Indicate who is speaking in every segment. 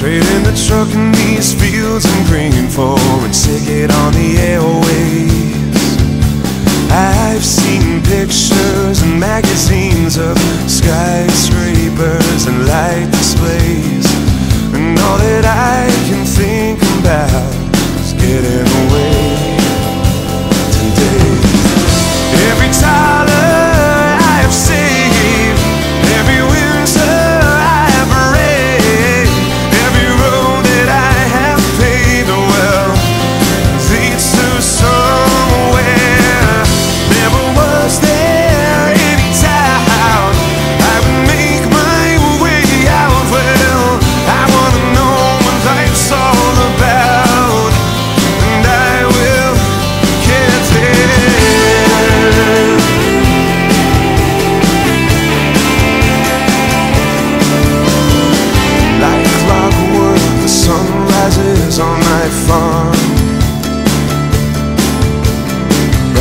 Speaker 1: Trading the truck in these fields and praying for a ticket on the airways. I've seen pictures and magazines.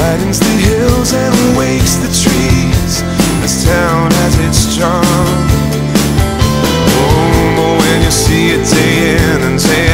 Speaker 1: Gladdens the hills and wakes the trees. This town has its charm. Oh, but when you see it day in and day out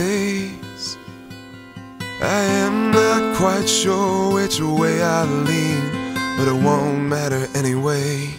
Speaker 1: days. I am not quite sure which way I lean But it won't matter anyway.